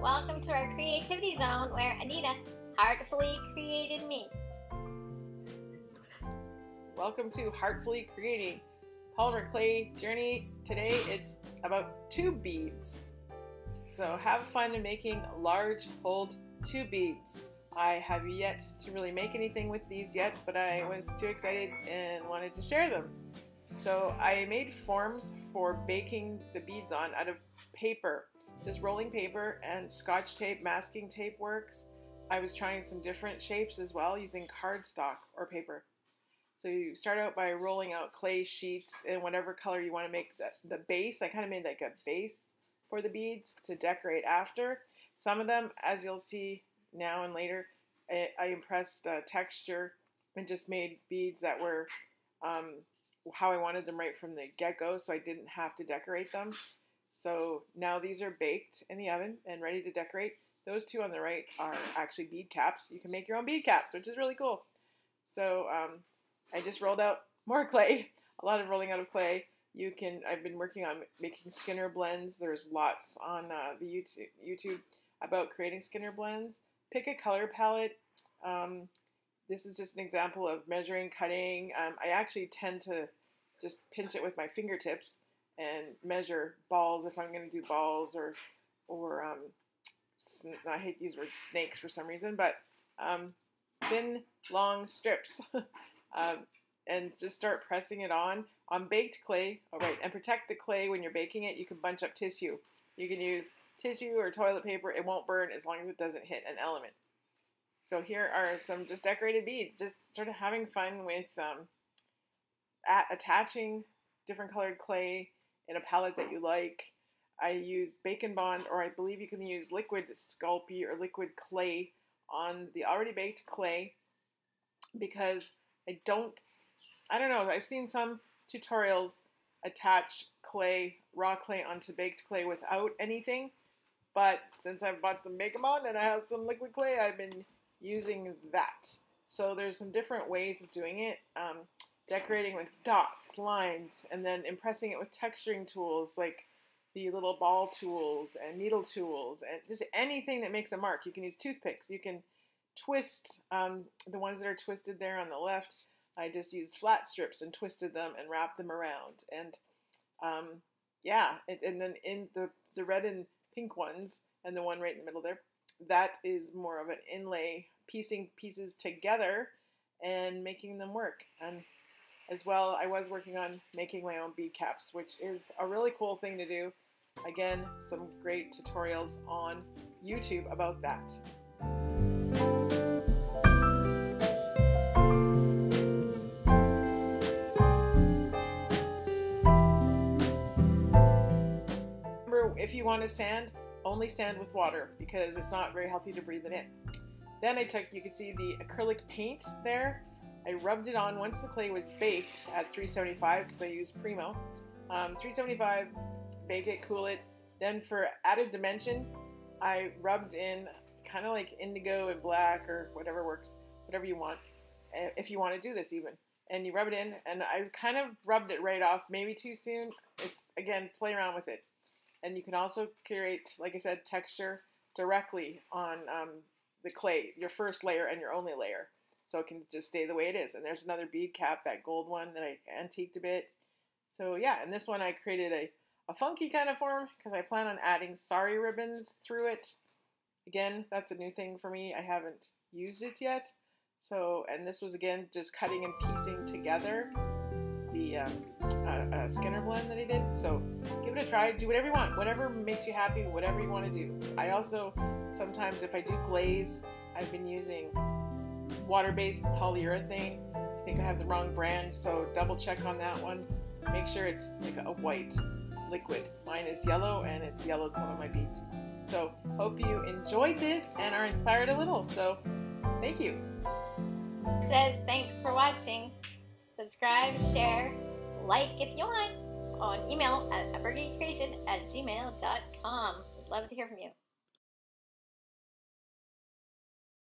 Welcome to our creativity zone where Anita heartfully created me. Welcome to Heartfully Creating Polymer Clay Journey. Today it's about tube beads. So have fun in making large hold tube beads. I have yet to really make anything with these yet, but I was too excited and wanted to share them. So I made forms for baking the beads on out of paper. Just rolling paper and scotch tape, masking tape works. I was trying some different shapes as well using cardstock or paper. So you start out by rolling out clay sheets in whatever color you want to make the, the base. I kind of made like a base for the beads to decorate after. Some of them, as you'll see now and later, I, I impressed uh, texture and just made beads that were um, how I wanted them right from the get-go so I didn't have to decorate them. So now these are baked in the oven and ready to decorate. Those two on the right are actually bead caps. You can make your own bead caps, which is really cool. So um, I just rolled out more clay, a lot of rolling out of clay. You can, I've been working on making Skinner blends. There's lots on uh, the YouTube, YouTube about creating Skinner blends. Pick a color palette. Um, this is just an example of measuring, cutting. Um, I actually tend to just pinch it with my fingertips and measure balls if I'm going to do balls or, or um, I hate to use word snakes for some reason, but um, thin, long strips. um, and just start pressing it on on baked clay. All right, and protect the clay when you're baking it. You can bunch up tissue. You can use tissue or toilet paper. It won't burn as long as it doesn't hit an element. So here are some just decorated beads, just sort of having fun with um, at attaching different colored clay in a palette that you like. I use and Bond, or I believe you can use liquid Sculpey or liquid clay on the already baked clay because I don't, I don't know, I've seen some tutorials attach clay, raw clay onto baked clay without anything, but since I've bought some and Bond and I have some liquid clay, I've been using that. So there's some different ways of doing it. Um, decorating with dots, lines, and then impressing it with texturing tools like the little ball tools and needle tools and just anything that makes a mark. You can use toothpicks. You can twist um, the ones that are twisted there on the left. I just used flat strips and twisted them and wrapped them around. And um, yeah, and, and then in the, the red and pink ones and the one right in the middle there, that is more of an inlay, piecing pieces together and making them work. And as well, I was working on making my own bead caps, which is a really cool thing to do. Again, some great tutorials on YouTube about that. Remember, if you want to sand, only sand with water because it's not very healthy to breathe it in. Then I took, you can see the acrylic paint there. I rubbed it on once the clay was baked at 375 because I used Premo. Um, 375, bake it, cool it. Then for added dimension, I rubbed in kind of like indigo and black or whatever works, whatever you want, eh, if you want to do this even. And you rub it in, and I kind of rubbed it right off, maybe too soon. It's, again, play around with it. And you can also create, like I said, texture directly on um, the clay, your first layer and your only layer. So it can just stay the way it is. And there's another bead cap, that gold one that I antiqued a bit. So yeah, and this one I created a, a funky kind of form because I plan on adding sari ribbons through it. Again, that's a new thing for me. I haven't used it yet. So, and this was again just cutting and piecing together the um, uh, uh, Skinner blend that I did. So give it a try. Do whatever you want. Whatever makes you happy, whatever you want to do. I also, sometimes if I do glaze, I've been using water-based polyurethane. I think I have the wrong brand, so double check on that one. Make sure it's like a white liquid. Mine is yellow and it's yellowed some of my beads. So hope you enjoyed this and are inspired a little. So thank you. says thanks for watching. Subscribe, share, like if you want on email at creation at gmail.com. Love to hear from you.